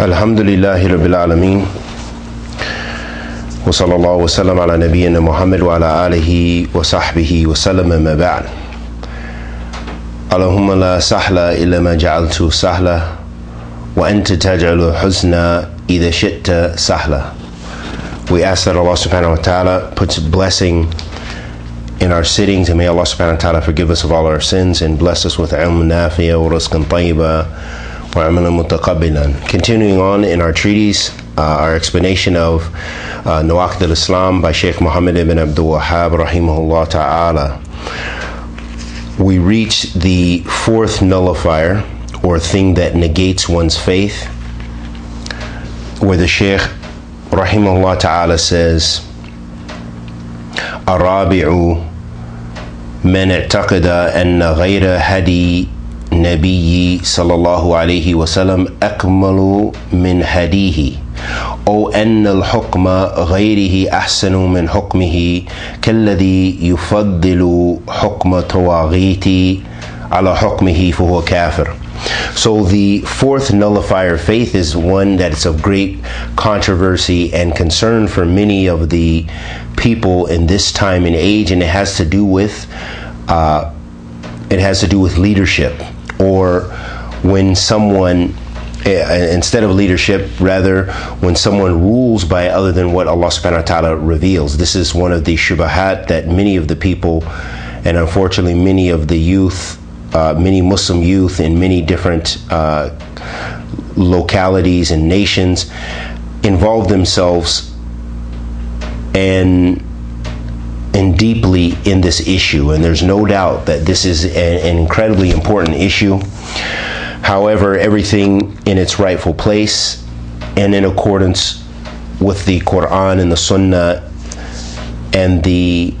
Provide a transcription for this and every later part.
الحمد لله رب العالمين وصلى الله وسلم على نبينا محمد وعلى آله وصحبه وسلم ما بعد اللهم لا سهل إلا ما جعلته سهلا وأنت تجعل الحزن إذا شئت سهلا We ask that Allah subhanahu wa ta'ala puts blessing in our sittings and may Allah subhanahu wa ta'ala forgive us of all our sins and bless us with ilm nafiya wa rizqan tayyiba wa amalan mutaqabbilan. Continuing on in our treatise, uh, our explanation of uh, Nawaqid al-Islam by Sheikh Muhammad ibn Abdul Wahhab rahimahullah ta'ala. We reach the fourth nullifier or thing that negates one's faith where the Sheikh rahimahullah ta'ala says الرابع من اعتقد أن غير هدي نبي صلى الله عليه وسلم أكمل من هديه أو أن الحكم غيره أحسن من حكمه كالذي يفضل حكم طواغيت على حكمه فهو كافر So the fourth nullifier faith is one that is of great controversy and concern for many of the people in this time and age, and it has to do with uh, it has to do with leadership, or when someone instead of leadership, rather when someone rules by other than what Allah subhanahu wa ta'ala reveals. This is one of the shubahat that many of the people, and unfortunately many of the youth, uh, many Muslim youth in many different uh, localities and nations involve themselves and and deeply in this issue and there's no doubt that this is an incredibly important issue. However everything in its rightful place and in accordance with the Quran and the Sunnah and the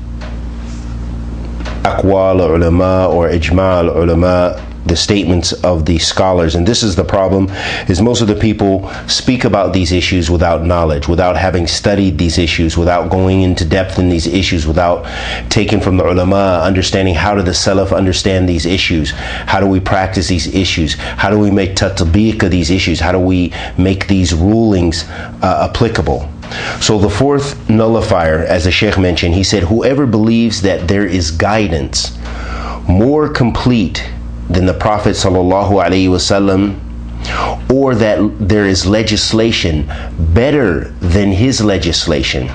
aqwal ulama or ijma ulama the statements of the scholars. And this is the problem is most of the people speak about these issues without knowledge without having studied these issues without going into depth in these issues without taking from the ulama understanding how do the salaf understand these issues? How do we practice these issues? How do we make tatbiq of these issues? How do we make these rulings uh, applicable? So the fourth nullifier, as the Sheikh mentioned, he said, whoever believes that there is guidance more complete than the Prophet sallallahu alaihi wasallam, or that there is legislation better than his legislation,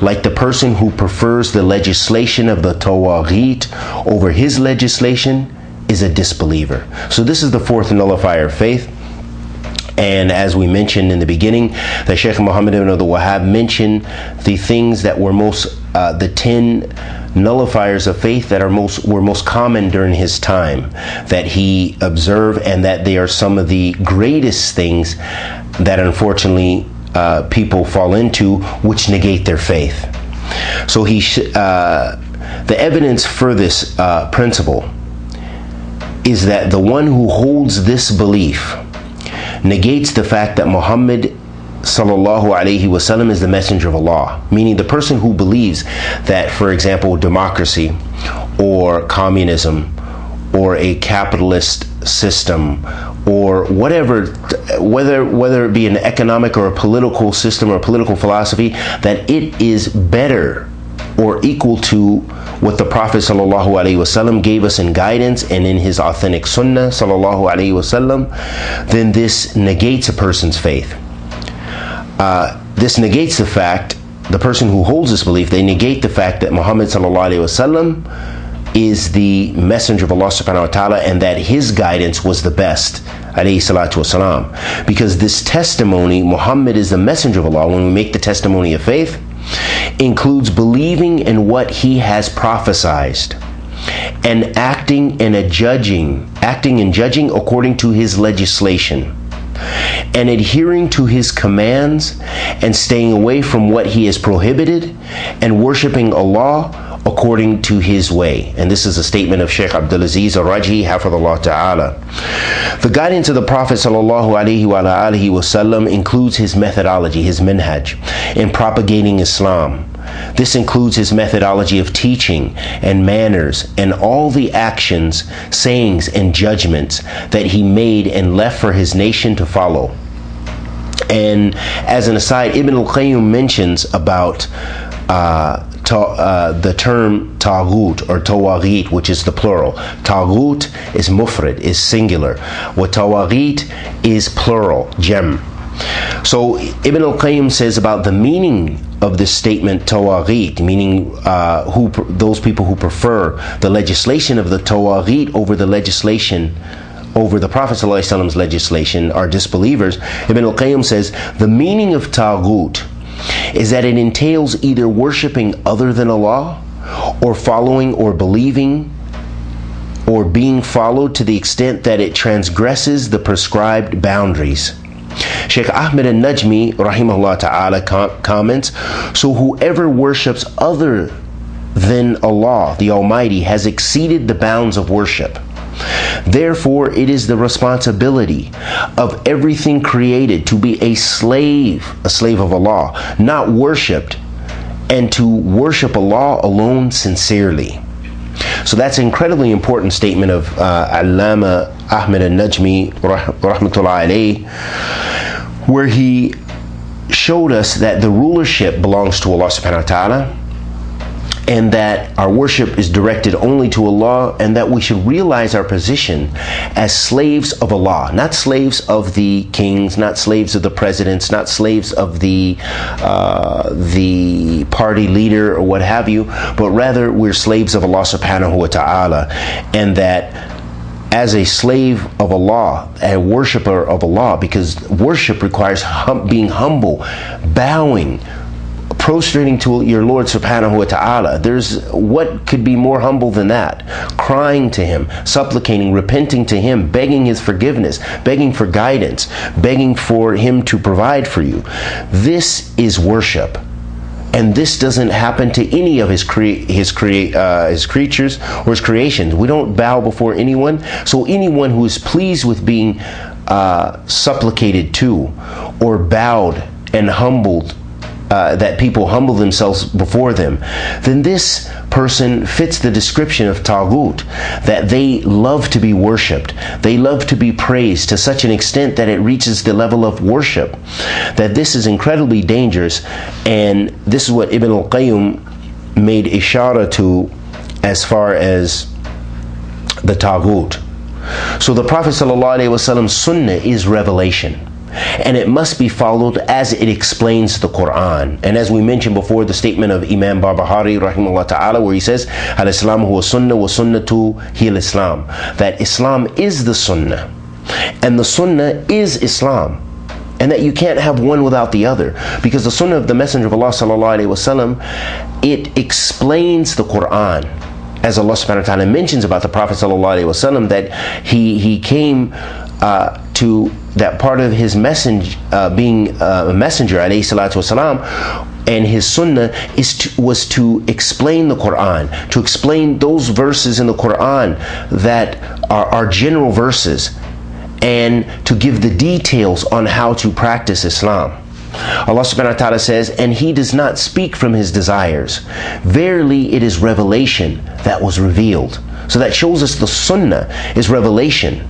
like the person who prefers the legislation of the Tawaghit over his legislation, is a disbeliever. So this is the fourth nullifier of faith. And as we mentioned in the beginning, the Sheikh Muhammad ibn Abdul Wahhab mentioned the things that were most, uh, the 10 nullifiers of faith that are most were most common during his time that he observed and that they are some of the greatest things that unfortunately uh, people fall into which negate their faith. So he uh, the evidence for this uh, principle is that the one who holds this belief negates the fact that Muhammad sallallahu alaihi wasallam is the messenger of Allah meaning the person who believes that for example democracy or communism or a capitalist system or whatever whether whether it be an economic or a political system or a political philosophy that it is better or equal to what the Prophet sallallahu gave us in guidance and in his authentic sunnah sallallahu alaihi wasallam, then this negates a person's faith. Uh, this negates the fact the person who holds this belief they negate the fact that Muhammad wasallam is the messenger of Allah subhanahu wa ta'ala and that his guidance was the best alayhi salatu because this testimony Muhammad is the messenger of Allah. When we make the testimony of faith includes believing in what he has prophesied and acting and a judging, acting and judging according to his legislation and adhering to his commands and staying away from what he has prohibited and worshiping Allah according to his way. And this is a statement of Sheikh Abdulaziz al-Rajhi, Hafidullah Ta'ala. The guidance of the Prophet sallallahu alaihi wasallam includes his methodology, his minhaj, in propagating Islam. This includes his methodology of teaching and manners and all the actions, sayings, and judgments that he made and left for his nation to follow. And as an aside, Ibn al-Qayyim mentions about uh, ta, uh, the term taghut or tawaghit, which is the plural. Taghut is mufrid, is singular. What tawaghit is plural, gem. So Ibn al-Qayyim says about the meaning of this statement tawaghit, meaning uh, who those people who prefer the legislation of the tawaghit over the legislation over the Prophet ﷺ's legislation are disbelievers. Ibn al-Qayyim says the meaning of taghut is that it entails either worshiping other than Allah or following or believing or being followed to the extent that it transgresses the prescribed boundaries. Sheikh Ahmed al-Najmi, rahimahullah ta'ala, com- comments, so whoever worships other than Allah, the Almighty, has exceeded the bounds of worship. Therefore, it is the responsibility of everything created to be a slave, a slave of Allah, not worshipped, and to worship Allah alone sincerely. So that's an incredibly important statement of uh, Allama Ahmed al-Najmi, where he showed us that the rulership belongs to Allah subhanahu wa ta'ala and that our worship is directed only to Allah, and that we should realize our position as slaves of Allah, not slaves of the kings, not slaves of the presidents, not slaves of the uh, the party leader or what have you, but rather we're slaves of Allah Subhanahu wa Taala, and that as a slave of Allah, a worshiper of Allah, because worship requires hum- being humble, bowing, prostrating to your Lord subhanahu wa ta'ala. There's what could be more humble than that? Crying to Him, supplicating, repenting to Him, begging His forgiveness, begging for guidance, begging for Him to provide for you. This is worship. And this doesn't happen to any of his his, crea- uh, his creatures or his creations. We don't bow before anyone. So anyone who is pleased with being uh, supplicated to, or bowed and humbled uh, that people humble themselves before them, then this person fits the description of Taghut, that they love to be worshipped. They love to be praised to such an extent that it reaches the level of worship. That this is incredibly dangerous, and this is what Ibn al Qayyim made ishara to as far as the Taghut. So the Prophet ﷺ sunnah is revelation and it must be followed as it explains the Quran. And as we mentioned before, the statement of Imam Barbahari, rahimahullah ta'ala, where he says, Al Islam huwa sunnah wa sunnatu hi Islam. That Islam is the sunnah, and the sunnah is Islam. And that you can't have one without the other. Because the sunnah of the Messenger of Allah sallallahu alayhi wasallam, it explains the Quran as Allah subhanahu wa ta'ala mentions about the Prophet wasallam that he he came uh, to that part of his message uh, being uh, a messenger alayhi salatu wasalam and his sunnah is to, was to explain the Quran, to explain those verses in the Quran that are, are general verses, and to give the details on how to practice Islam. Allah subhanahu wa ta'ala says, And he does not speak from his desires. Verily, it is revelation that was revealed. So that shows us the sunnah is revelation.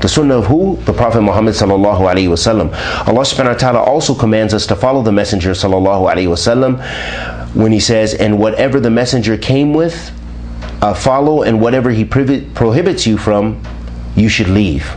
The sunnah of who? The Prophet Muhammad sallallahu alaihi wasallam. Allah subhanahu wa ta'ala also commands us to follow the Messenger sallallahu alaihi wasallam when he says, and whatever the Messenger came with, uh, follow, and whatever he prohibits you from, you should leave.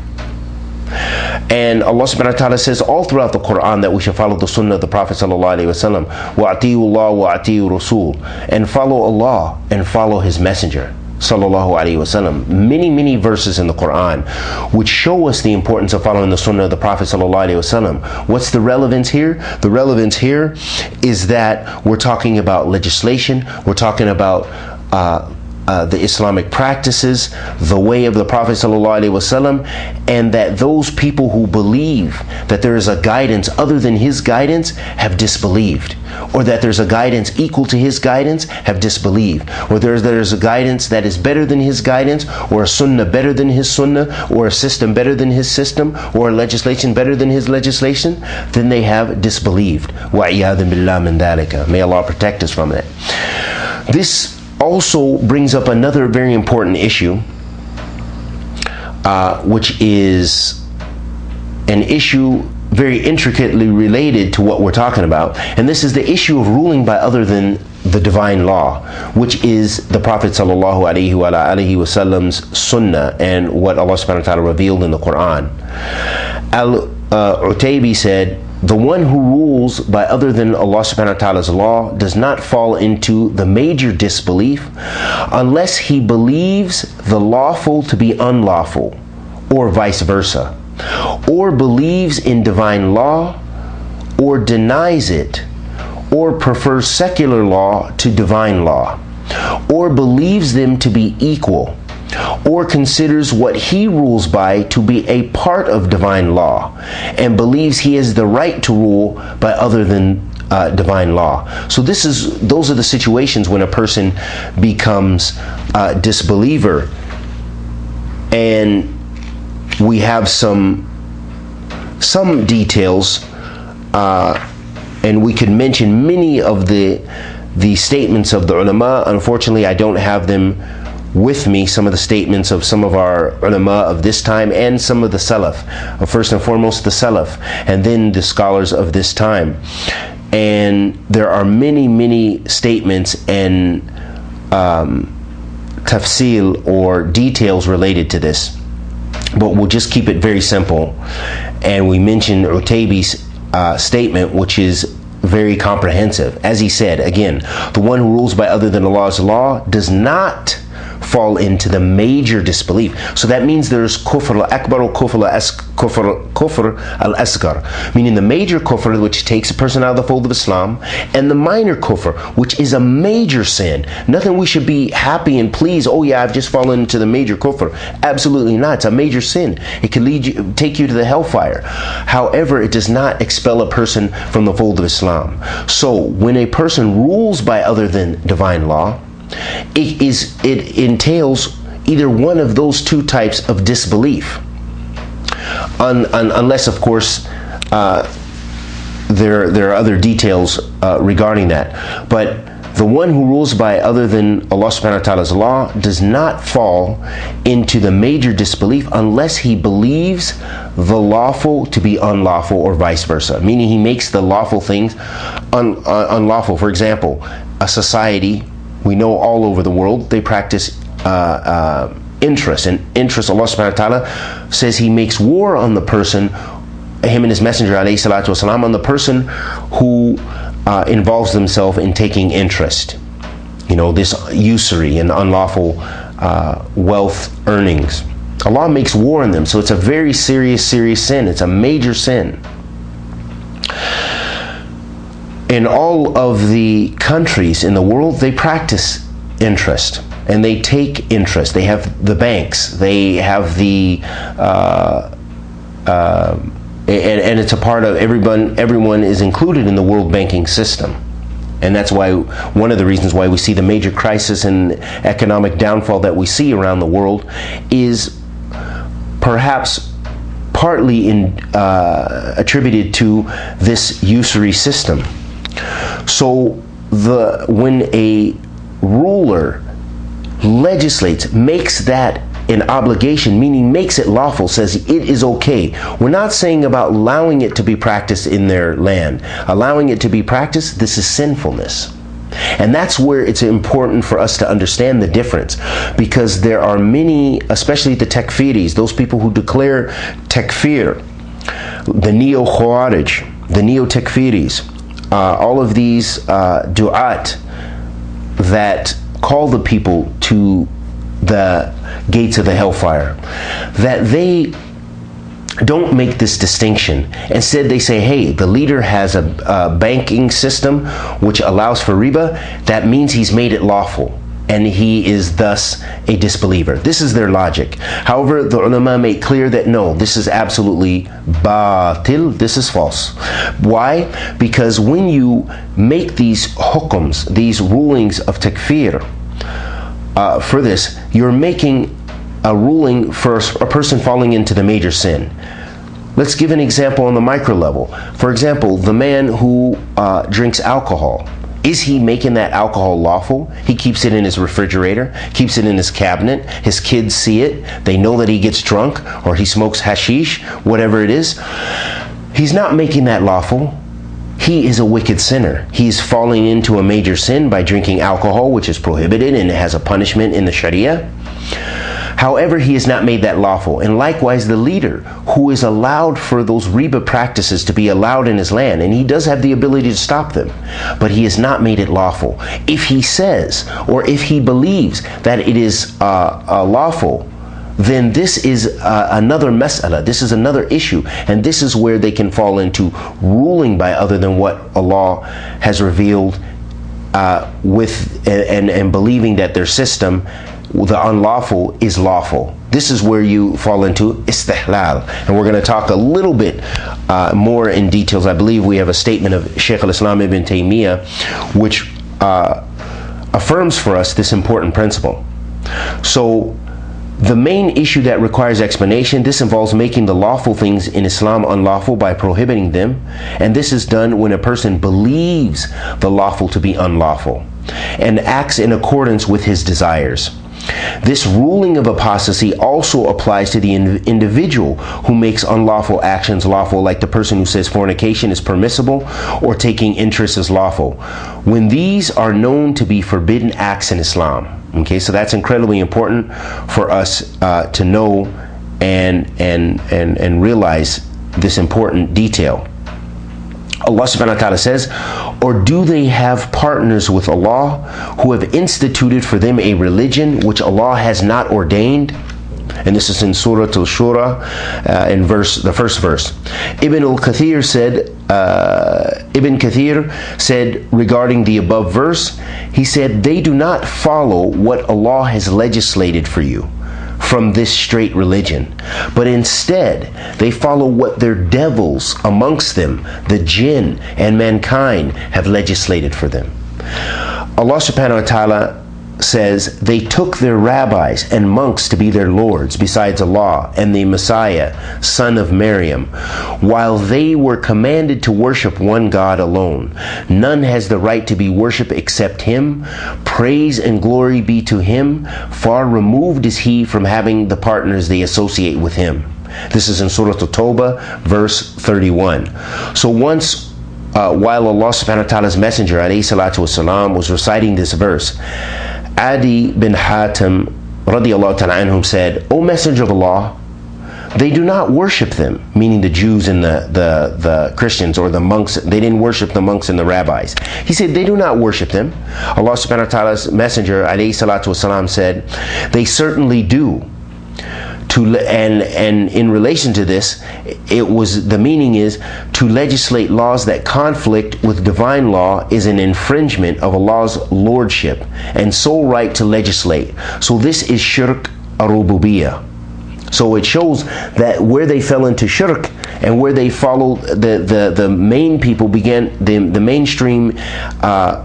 And Allah subhanahu wa ta'ala says all throughout the Quran that we should follow the sunnah of the Prophet sallallahu alaihi wasallam. وَأَطِيعُوا اللَّهَ Rasul. And follow Allah and follow His Messenger sallallahu alaihi wasallam many many verses in the quran which show us the importance of following the sunnah of the prophet sallallahu alaihi wasallam what's the relevance here? The relevance here is that we're talking about legislation we're talking about uh, uh, the Islamic practices, the way of the Prophet ﷺ, and that those people who believe that there is a guidance other than his guidance have disbelieved, or that there's a guidance equal to his guidance have disbelieved, or there's there's a guidance that is better than his guidance, or a sunnah better than his sunnah, or a system better than his system, or a legislation better than his legislation, then they have disbelieved. May Allah protect us from that. This also brings up another very important issue, uh, which is an issue very intricately related to what we're talking about. And this is the issue of ruling by other than the divine law, which is the Prophet sallallahu alaihi wasallam's sunnah and what Allah subhanahu wa ta'ala revealed in the Quran. Al uh, Utaybi said, the one who rules by other than Allah subhanahu wa ta'ala's law does not fall into the major disbelief unless he believes the lawful to be unlawful, or vice versa, or believes in divine law, or denies it or prefers secular law to divine law, or believes them to be equal, or considers what he rules by to be a part of divine law, and believes he has the right to rule by other than uh, divine law. So this is those are the situations when a person becomes a disbeliever, and we have some some details. Uh, and we could mention many of the the statements of the ulama. Unfortunately, I don't have them with me. Some of the statements of some of our ulama of this time and some of the salaf. First and foremost, the salaf, and then the scholars of this time. And there are many, many statements and um, tafsil or details related to this. But we'll just keep it very simple. And we mentioned Utaybi's uh, statement, which is very comprehensive. As he said, again, the one who rules by other than Allah's law does not fall into the major disbelief. So that means there's kufr al-akbar or kufr al-asghar, meaning the major kufr which takes a person out of the fold of Islam, and the minor kufr which is a major sin. Nothing we should be happy and pleased. Oh yeah, I've just fallen into the major kufr. Absolutely not. It's a major sin. It can lead you, take you to the hellfire. However, it does not expel a person from the fold of Islam. So when a person rules by other than divine law, it is it entails either one of those two types of disbelief un, un, unless of course uh, there there are other details uh, regarding that but the one who rules by other than Allah subhanahu wa ta'ala's law does not fall into the major disbelief unless he believes the lawful to be unlawful or vice versa. Meaning he makes the lawful things un, uh, unlawful. For example, a society we know all over the world they practice uh, uh, interest, and interest. Allah Subhanahu wa Taala says He makes war on the person, Him and His Messenger alayhi salatu on the person who uh, involves themselves in taking interest. You know this usury and unlawful uh, wealth earnings. Allah makes war on them, so it's a very serious, serious sin. It's a major sin in all of the countries in the world, they practice interest and they take interest. They have the banks, they have the, uh, uh, and, and it's a part of everyone, everyone is included in the world banking system. And that's why one of the reasons why we see the major crisis and economic downfall that we see around the world is perhaps partly in, uh, attributed to this usury system. So the when a ruler legislates, makes that an obligation, meaning makes it lawful, says it is okay. We're not saying about allowing it to be practiced in their land. Allowing it to be practiced, this is sinfulness. And that's where it's important for us to understand the difference because there are many, especially the takfiris, those people who declare takfir, the neo Khawarij, the neo takfiris, uh, all of these uh, du'at that call the people to the gates of the hellfire, that they don't make this distinction. Instead, they say, hey, the leader has a, a banking system which allows for riba, that means he's made it lawful and he is thus a disbeliever. This is their logic. However, the ulama make clear that no, this is absolutely batil, this is false. Why? Because when you make these hukums, these rulings of takfir, uh, for this, you're making a ruling for a person falling into the major sin. Let's give an example on the micro level. For example, the man who uh, drinks alcohol is he making that alcohol lawful? He keeps it in his refrigerator, keeps it in his cabinet. His kids see it. They know that he gets drunk or he smokes hashish, whatever it is. he's not making that lawful. He is a wicked sinner. He's falling into a major sin by drinking alcohol, which is prohibited and it has a punishment in the Sharia. However, he has not made that lawful. And likewise, the leader who is allowed for those riba practices to be allowed in his land, and he does have the ability to stop them, but he has not made it lawful. If he says, or if he believes that it is uh, uh, lawful, then this is uh, another mas'ala, this is another issue, and this is where they can fall into ruling by other than what Allah has revealed uh, with and, and believing that their system the unlawful is lawful. This is where you fall into istihlal. And we're going to talk a little bit uh, more in details. I believe we have a statement of Shaykh al-Islam ibn Taymiyyah which uh, affirms for us this important principle. So the main issue that requires explanation, this involves making the lawful things in Islam unlawful by prohibiting them. And this is done when a person believes the lawful to be unlawful and acts in accordance with his desires. This ruling of apostasy also applies to the in individual who makes unlawful actions lawful, like the person who says fornication is permissible or taking interest is lawful, when these are known to be forbidden acts in Islam. Okay, so that's incredibly important for us uh, to know and and and and realize this important detail. Allah subhanahu wa ta'ala says, Or do they have partners with Allah who have instituted for them a religion which Allah has not ordained? And this is in Surah Al-Shura, uh, in verse, the first verse. Ibn al-Kathir said, uh, Ibn Kathir said regarding the above verse, he said, They do not follow what Allah has legislated for you from this straight religion, but instead they follow what their devils amongst them, the jinn and mankind, have legislated for them. Allah subhanahu wa ta'ala says, They took their rabbis and monks to be their lords, besides Allah and the Messiah, son of Maryam, while they were commanded to worship one God alone. None has the right to be worshipped except Him. Praise and glory be to Him. Far removed is He from having the partners they associate with Him. This is in Surah At-Tawbah, verse 31. So once uh, while Allah subhanahu wa ta'ala's messenger alayhi was reciting this verse Adi bin Hatim radiallahu said, O Messenger of Allah, they do not worship them, meaning the Jews and the, the, the Christians or the monks. They didn't worship the monks and the rabbis. He said they do not worship them. Allah subhanahu wa ta'ala's messenger, alayhi salatu wasalam, said, they certainly do to and and in relation to this it was the meaning is to legislate laws that conflict with divine law is an infringement of Allah's lordship and sole right to legislate. So this is shirk arububiyah so it shows that where they fell into shirk and where they followed the the, the main people began the, the mainstream uh,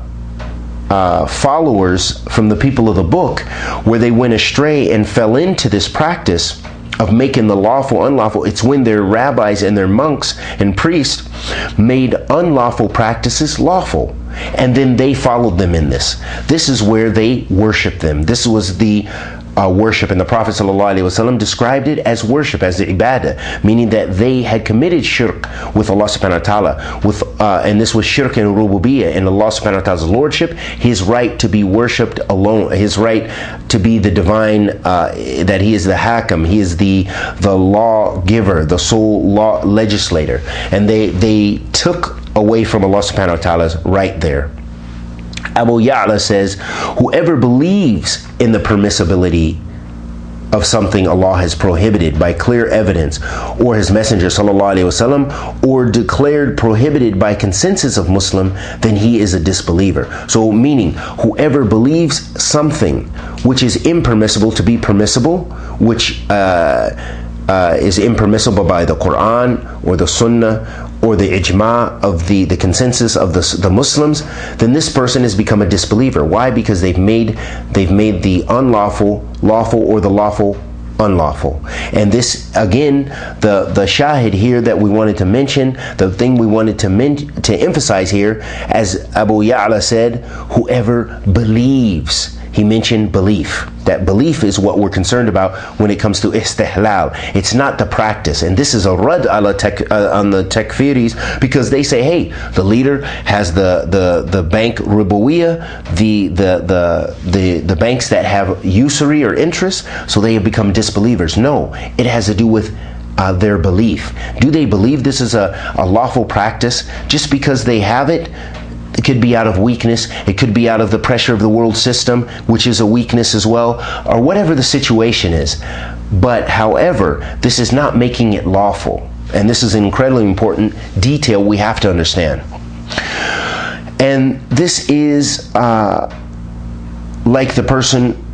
uh, followers from the people of the book where they went astray and fell into this practice of making the lawful unlawful. It's when their rabbis and their monks and priests made unlawful practices lawful. And then they followed them in this. This is where they worshiped them. This was the uh, worship. And the Prophet ﷺ described it as worship, as the ibadah, meaning that they had committed shirk with Allah subhanahu wa ta'ala. With, uh, and this was shirk and rububiyyah, in Allah subhanahu wa ta'ala's lordship, his right to be worshipped alone, his right to be the divine, uh, that he is the hakam, he is the, the law giver, the sole law legislator. And they, they took away from Allah subhanahu wa ta'ala's right there. Abu Ya'la says, whoever believes in the permissibility of something Allah has prohibited by clear evidence, or His Messenger وسلم, or declared prohibited by consensus of Muslim, then he is a disbeliever. So, meaning, whoever believes something which is impermissible to be permissible, which uh, uh, is impermissible by the Quran or the Sunnah or the ijma of the, the consensus of the, the Muslims, then this person has become a disbeliever. Why? Because they've made they've made the unlawful lawful or the lawful unlawful. And this again, the the shahid here that we wanted to mention, the thing we wanted to men- to emphasize here, as Abu Ya'la said, whoever believes he mentioned belief. That belief is what we're concerned about when it comes to istihlal. It's not the practice. And this is a rad tek, uh, on the takfiris because they say, hey, the leader has the, the, the bank ribuwiya, the, the, the, the, the banks that have usury or interest, so they have become disbelievers. No, it has to do with uh, their belief. Do they believe this is a, a lawful practice just because they have it? It could be out of weakness. It could be out of the pressure of the world system, which is a weakness as well, or whatever the situation is. But however, this is not making it lawful. And this is an incredibly important detail we have to understand. And this is uh, like the person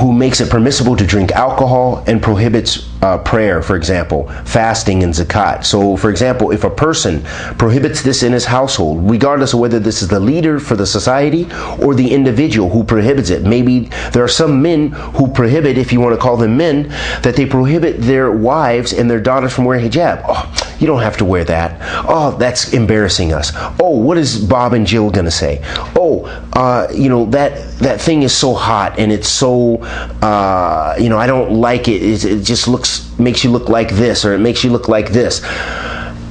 who makes it permissible to drink alcohol and prohibits uh, prayer, for example, fasting and zakat. So, for example, if a person prohibits this in his household, regardless of whether this is the leader for the society or the individual who prohibits it, maybe there are some men who prohibit, if you want to call them men, that they prohibit their wives and their daughters from wearing hijab. Oh, you don't have to wear that. Oh, that's embarrassing us. Oh, what is Bob and Jill gonna say? Oh, uh, you know that that thing is so hot and it's so, uh, you know, I don't like it. it. It just looks makes you look like this or it makes you look like this.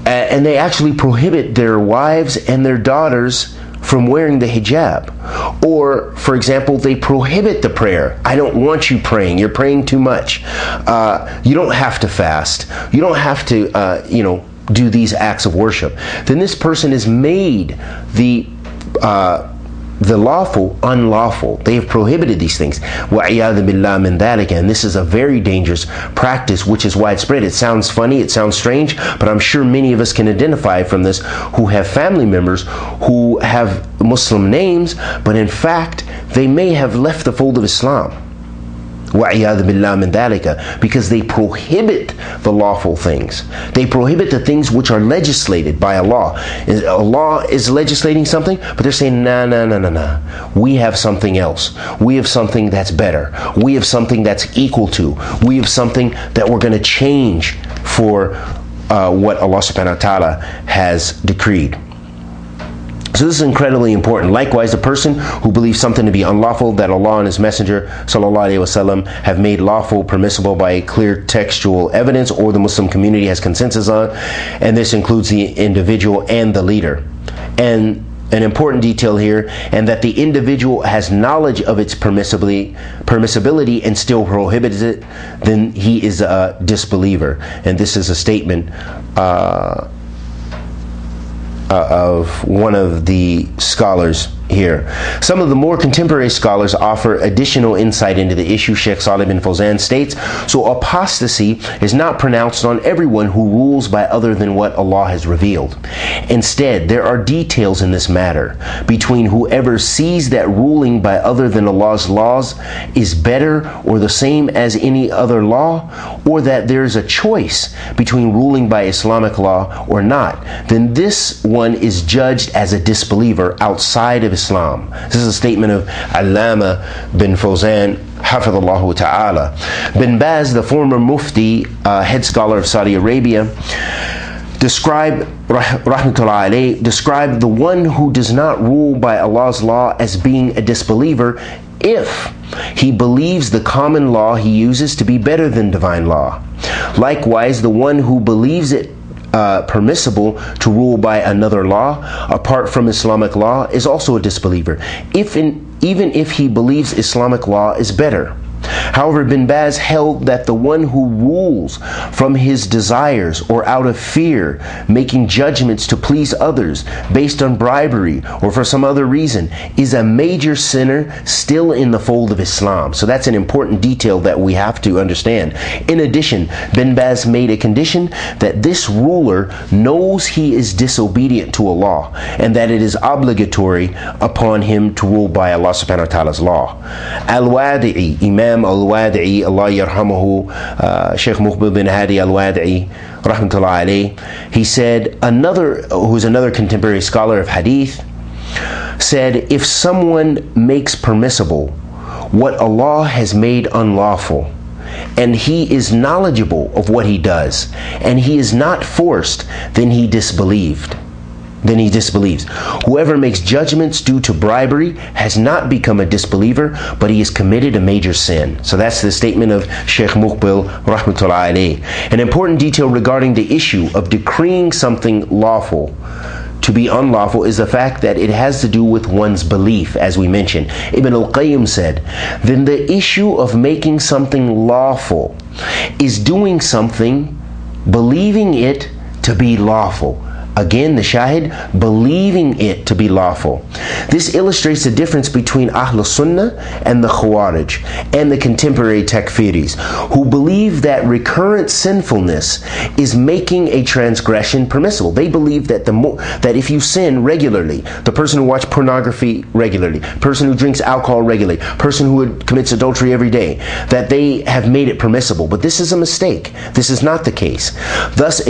And they actually prohibit their wives and their daughters from wearing the hijab. Or, for example, they prohibit the prayer. I don't want you praying. You're praying too much. Uh, you don't have to fast. You don't have to, uh, you know, do these acts of worship. Then this person is made the uh, the lawful unlawful. They have prohibited these things. And this is a very dangerous practice which is widespread. It sounds funny, it sounds strange, but I'm sure many of us can identify from this who have family members who have Muslim names, but in fact, they may have left the fold of Islam because they prohibit the lawful things. They prohibit the things which are legislated by Allah. Allah is legislating something, but they're saying, nah, nah, nah, nah, nah. We have something else. We have something that's better. We have something that's equal to. We have something that we're going to change for uh, what Allah subhanahu wa ta'ala has decreed. So this is incredibly important. Likewise, a person who believes something to be unlawful that Allah and His Messenger وسلم, have made lawful, permissible by clear textual evidence, or the Muslim community has consensus on, and this includes the individual and the leader. And an important detail here, and that the individual has knowledge of its permissibly, permissibility and still prohibits it, then he is a disbeliever. And this is a statement. Uh, uh, of one of the scholars here. Some of the more contemporary scholars offer additional insight into the issue. Sheikh Salih bin Fawzan states, so apostasy is not pronounced on everyone who rules by other than what Allah has revealed. Instead, there are details in this matter between whoever sees that ruling by other than Allah's laws is better or the same as any other law, or that there is a choice between ruling by Islamic law or not, then this one is judged as a disbeliever outside of Islam. This is a statement of Allama bin Fawzan, Hafidullah Ta'ala. Bin Baz, the former Mufti, uh, head scholar of Saudi Arabia, described rahmatullah alayh, describe the one who does not rule by Allah's law as being a disbeliever if he believes the common law he uses to be better than divine law. Likewise, the one who believes it uh, permissible to rule by another law apart from Islamic law is also a disbeliever. If in, even if he believes Islamic law is better. However, Bin Baz held that the one who rules from his desires or out of fear, making judgments to please others based on bribery or for some other reason, is a major sinner still in the fold of Islam. So that's an important detail that we have to understand. In addition, Bin Baz made a condition that this ruler knows he is disobedient to Allah and that it is obligatory upon him to rule by Allah subhanahu wa ta'ala's law. Al-Wadi'i, Imam Al-Wadi'i, Allah yarhamuhu, uh, Sheikh Muqbil bin Hadi al-Wadi'i, rahmatullah he said, another, who's another contemporary scholar of hadith, said, if someone makes permissible what Allah has made unlawful, and he is knowledgeable of what he does, and he is not forced, then he disbelieved. Then he disbelieves. Whoever makes judgments due to bribery has not become a disbeliever, but he has committed a major sin. So that's the statement of Sheikh Muqbil rahmatullah alayh. An important detail regarding the issue of decreeing something lawful to be unlawful is the fact that it has to do with one's belief, as we mentioned. Ibn al Qayyim said, then the issue of making something lawful is doing something, believing it to be lawful. Again, the shahid believing it to be lawful. This illustrates the difference between Ahl Sunnah and the Khawarij and the contemporary Takfiris, who believe that recurrent sinfulness is making a transgression permissible. They believe that the more, that if you sin regularly, the person who watches pornography regularly, person who drinks alcohol regularly, person who commits adultery every day, that they have made it permissible. But this is a mistake. This is not the case. Thus,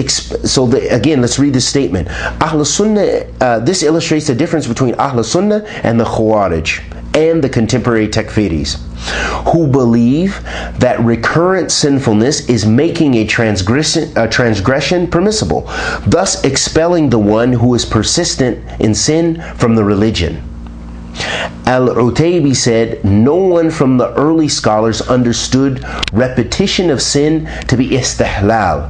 so the, again, let's read this statement statement. Ahl Sunnah, uh, this illustrates the difference between Ahl Sunnah and the Khawarij and the contemporary Takfiris, who believe that recurrent sinfulness is making a transgression, a transgression permissible, thus expelling the one who is persistent in sin from the religion. Al Utaybi said, No one from the early scholars understood repetition of sin to be istihlal.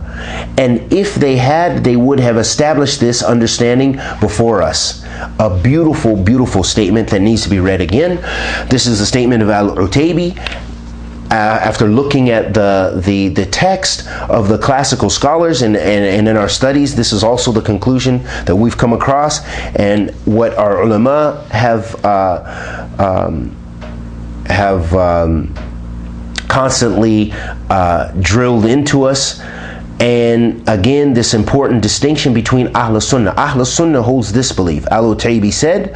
And if they had, they would have established this understanding before us. A beautiful, beautiful statement that needs to be read again. This is the statement of Al Utaybi uh, after looking at the, the, the text of the classical scholars and, and, and in our studies, this is also the conclusion that we've come across and what our ulama have, uh, um, have um, constantly uh, drilled into us. And again, this important distinction between Ahl Sunnah. Ahl Sunnah holds this belief. Al Utaybi said,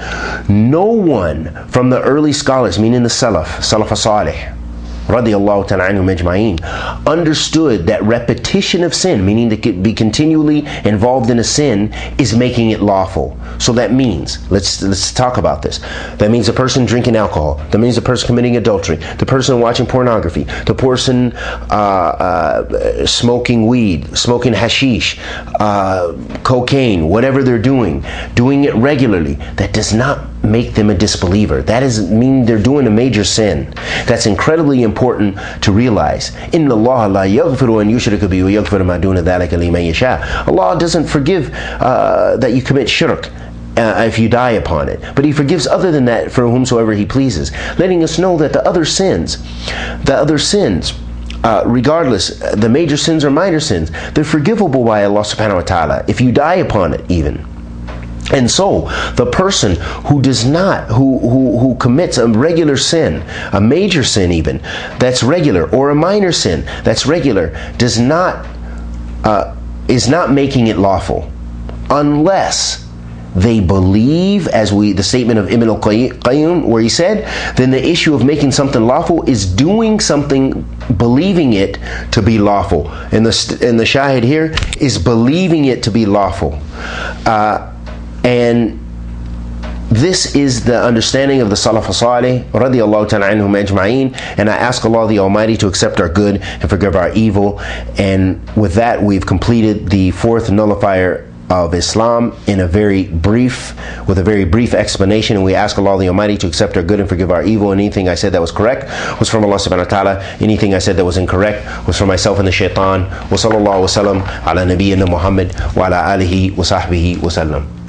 No one from the early scholars, meaning the Salaf, Salaf Salih, radiallahu ta'ala anhum understood that repetition of sin, meaning to be continually involved in a sin, is making it lawful. So that means, let's let's talk about this. That means a person drinking alcohol. That means a person committing adultery. The person watching pornography. The person uh, uh, smoking weed, smoking hashish, uh, cocaine, whatever they're doing, doing it regularly. That does not make them a disbeliever. That doesn't mean they're doing a major sin. That's incredibly important to realize. Inna Allah la yaghfiru an yushrika bihi wa yaghfiru ma duna dhalika liman yasha. Allah doesn't forgive uh, that you commit shirk. Uh, if you die upon it. But he forgives other than that for whomsoever he pleases, letting us know that the other sins, the other sins, uh, regardless, the major sins or minor sins, they're forgivable by Allah subhanahu wa ta'ala if you die upon it even. And so, the person who does not, who, who, who commits a regular sin, a major sin even, that's regular, or a minor sin that's regular, does not, uh, is not making it lawful, unless they believe, as we the statement of Ibn al-Qayyim, where he said, then the issue of making something lawful is doing something, believing it to be lawful. And the and the shahid here is believing it to be lawful. Uh, and this is the understanding of the Salaf Salih radiallahu ta'ala. And I ask Allah the Almighty to accept our good and forgive our evil. And with that, we've completed the fourth nullifier of Islam in a very brief, with a very brief explanation. And we ask Allah the Almighty to accept our good and forgive our evil. And anything I said that was correct was from Allah subhanahu wa ta'ala. Anything I said that was incorrect was from myself and the shaitan. Wa sallallahu wa sallam ala nabiyyina Muhammad wa ala alihi wa sahbihi wa sallam.